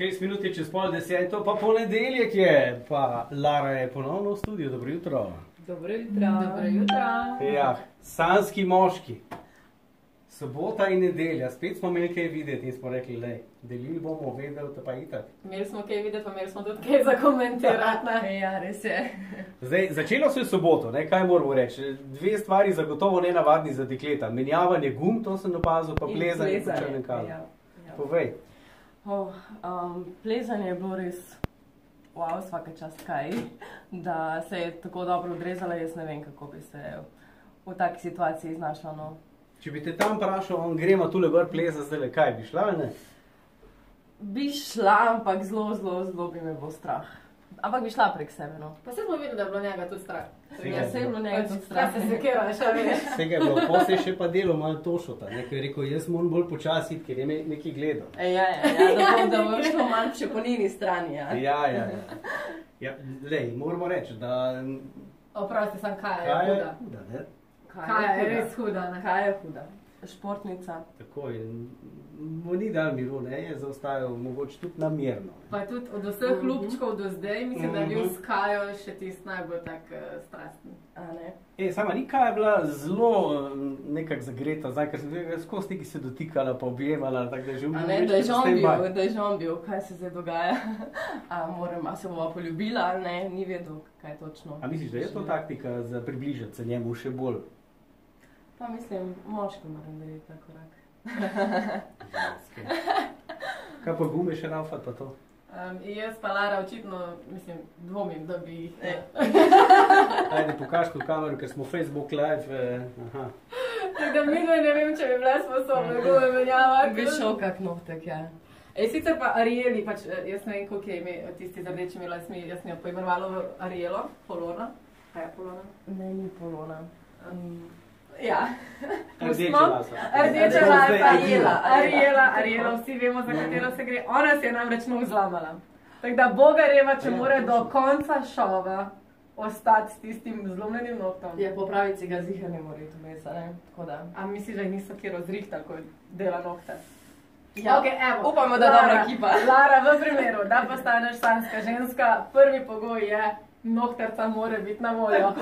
Šest minut je čez pol deseto, pa ponedeljek je, pa Lara je ponovno v studiu. Dobro jutro. Dobro jutro. Dobro jutro. Ja, sanski moški. Sobota in nedelja, spet smo imeli kaj videti in smo rekli, le, delili bomo, vedeli, da pa itak. Imeli smo kaj videti, pa imeli smo tudi kaj za komentirati. Ja, res je. Zdaj, začelo se je soboto, ne, kaj moramo reči. Dve stvari zagotovo ne navadni za dekleta. Menjavanje gum, to sem opazil, pa In plezanje po črnem kalu. Ja, ja. Povej. Oh, um, plezanje je bilo res, wow, vsaka čast kaj. Da se je tako dobro odrezala, jaz ne vem, kako bi se v taki situaciji znašla. No. Če bi te tam vprašal, on gremo tule gor pleza, zdaj le kaj bi šla, ali ne? Bi šla, ampak zelo, zelo, zelo bi me bilo strah. Ampak bi šla prek sebe. No. Pa se smo videli, da je bilo njega tudi strah. Ja, je se je bilo njega tudi Strah se sekira, še veš. Vsega je bilo, pa se je še pa delo malo tošota, ne, ker je rekel, jaz moram bolj počasi, ker je me- nekaj gledal. E, ja, ja, ja, da bom, da bom šlo malo še po njeni strani. Ja. Ja, ja, ja. ja lej, moramo reči, da Oprosti, sem kaj je kaj je huda. huda, ne? Kaj je huda? res huda. ne? Kaj je huda? Športnica. Tako je. Mu ni dal miru, ne, je zaostajal mogoče tudi namerno. ne. Pa tudi od vseh Mhm. lupčkov do zdaj, mislim, da je bil Mhm. s Kajo še tisti najbolj tak uh, strasten. A ne? E, sama Nika je bila zelo eh, nekako zagreta, zdaj, ker sem videl, skozi neki se dotikala, pa objemala, tako da je že A umil ne, da je že on bil, da je že on bil, kaj se zdaj dogaja. A, moram, a se bova poljubila ali ne, ni vedel, kaj točno. A misliš, da je to taktika za približati se njemu še bolj? Pa mislim, moški moram narediti ta korak. Kaj pa gume še raufat pa to? Um, jaz pa Lara očitno, mislim, dvomim, da bi jih. E. Ajde, pokaž kot kamero, ker smo Facebook live. Eh, aha. Tako da mi ne vem, če bi bile sposobne gume menjavati. Bi šel kak nohtek, ja. E, sicer pa Arieli, pač, eh, jaz ne vem, koliko je ime tisti z rdečimi lasmi, jaz sem jo poimenovala v Arielo, Polona. Kaj je Polona? Ne, ni polona. Um, Ja, Pustimo. lasa. rdeča lasa, Ariela. Ariela, Ariela, vsi vemo, za katero se gre. Ona se je namreč nog zlamala. Tako da Boga reva, če Ja, more do konca šova ostati s tistim zlomljenim nohtom. je popraviti ga zihar ne more vmes, a ne? Tako da. A misliš, da niso kjer razrihtali, ko dela nohte? Ja, Okej, evo. upamo, da je Lara, dobra ekipa. Lara, v primeru, da postaneš sanska ženska, prvi pogoj je, nohterca mora biti na voljo.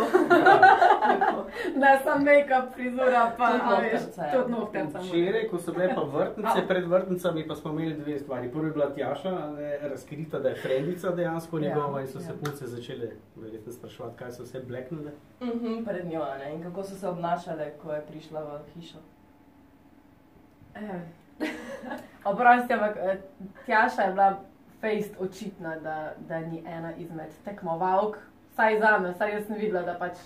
ne samo make-up, frizura, pa Tudi a veš, nohterca, ja. Včeraj, ko so bile pa vrtnice, pred vrtnicami pa smo imeli dve stvari. Prva je bila Tjaša, ne, razkrita, da je frendica dejansko Ja, njegova in so se ja. punce začele verjetno spraševati, kaj so vse bleknile. Mhm, pred njo, a ne? In kako so se obnašale, ko je prišla v hišo. Eh. Oprosti, ampak eh, Tjaša je bila fejst očitna, da, da ni ena izmed tekmovalk, vsaj za me, vsaj jaz sem videla, da pač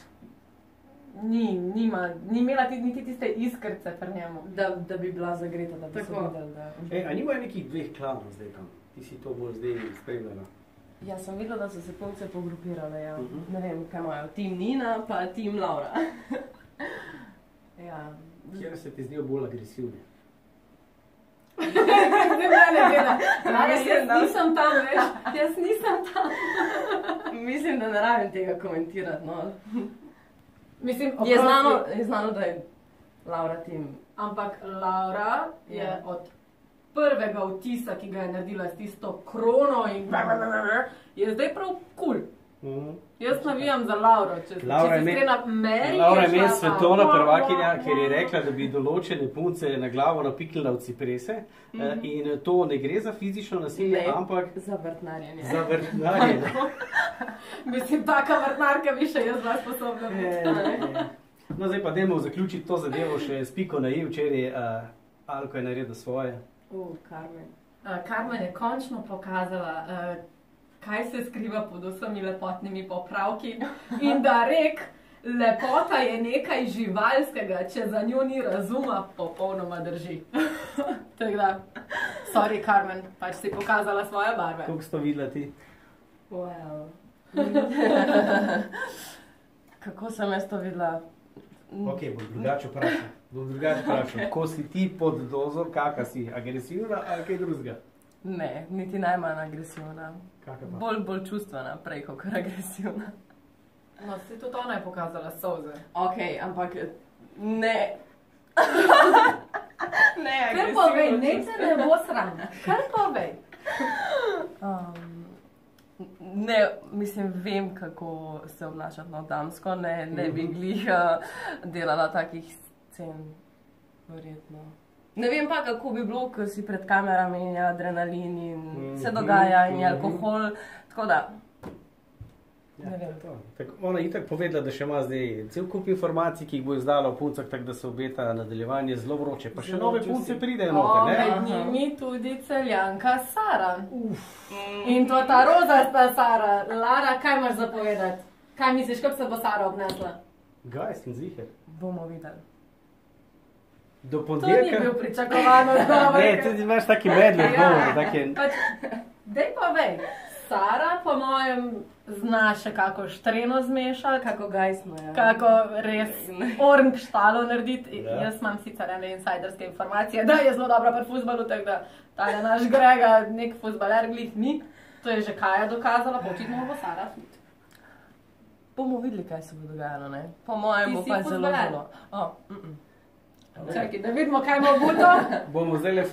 ni, nima, ni imela ti, niti tiste iskrce pri njemu. Da, da bi bila zagreta, da bi Tako. se videli. Da... E, a nima nekih dveh klanov zdaj tam? Ti si to bolj zdaj spremljala. Ja, sem videla, da so se punce pogrupirale. Ja. Mhm. Ne vem, kaj imajo. Tim Nina, pa Tim Laura. ja. Kjer se ti zdijo bolj agresivni? Ne, ne, ne, ne. Jaz, jaz da- nisem tam, veš, jaz nisem tam. Mislim, da ne rabim tega komentirati. No. Mislim, Je, oprosti, znano, je znano, da je Laura Tim. Ampak Laura je Ja. od prvega vtisa, ki ga je naredila s tisto krono in je zdaj prav kul. Cool. Mhm. Jaz navijam za Lauro, če, Laura če je se me- iskrena, meni Laura je meni svetovna Wow, prvakinja, ker je rekla, da bi določene punce na glavo napiknila v ciprese. eh, In to ne gre za fizično nasilje, Ne. ampak Za vrtnarjenje. za vrtnarjenje. Mislim, taka vrtnarka bi še jaz bila sposobna. E, biti. e. No, zdaj pa dajmo zaključiti to zadevo še s piko na i. Včeraj uh, Alko je naredil svoje. Uh, Carmen. Uh, Karmen je končno pokazala, uh, kaj se skriva pod vsemi lepotnimi popravki in da rek, lepota je nekaj živalskega, če za njo ni razuma, popolnoma drži. Tako da, sorry, Karmen, pač si pokazala svoje barve. Koliko sto videla ti? Wow. Kako sem jaz to videla? Ok, bom drugače vprašal. Bom drugače vprašal. Ko si ti pod dozo, kakšna si? Agresivna ali kaj drugega? Ne, niti najmanj agresivna. Bolj, bolj čustvena, prej kot agresivna. No, si tudi ona je pokazala solze. Ok, ampak ne. ne, Kar povej, ne se ne bo sram. Kar povej. Ne, mislim, vem, kako se obnašati na damsko, ne, ne bi glih uh, delala takih scen, verjetno. Ne vem pa, kako bi bilo, ko si pred kamerami in je adrenalin in Mhm, se dogaja in je mhm. alkohol. Tako da, Ja, Ne vem. to je to. Tako, ona je itak povedala, da še ima zdaj cel kup informacij, ki jih bo izdala o puncah, tako da se obeta nadaljevanje zelo vroče. Pa še Zelo nove punce pridejo noter, ne? med njimi tudi celjanka Sara. In to ta rozasta Sara. Lara, kaj imaš za povedati? Kaj misliš, kako se bo Sara obnesla? Gaj, sem ziher. bomo videli. Do To ni ponedeljka. bil pričakovan odgovor. Ne, tudi imaš taki medved Ja. govor, take. Pač, dej pa vej. Sara, po mojem, zna še kako štreno zmešati, Kako gajsno je. kako res orn štalo narediti. Ja. Jaz imam sicer ene insiderske informacije, da je zelo dobra pri futbalu, tako da ta je naš Grega, nek futbaler, glih ni. To je že Kaja dokazala, počitno bo Sara tudi. Bomo videli, kaj se bo dogajalo. Ne? Po mojem bo pa zelo zelo. Oh, mm -mm. Čakaj, da vidimo, kaj bo buto. Bomo zdaj le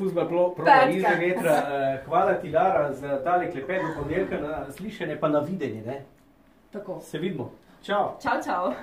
Petka. probali iz vetra. Uh, hvala ti, Lara, za tale klepet do ponedeljka, na slišanje pa na videnje. Ne? Tako. Se vidimo. Čau. Čau, čau.